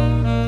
Música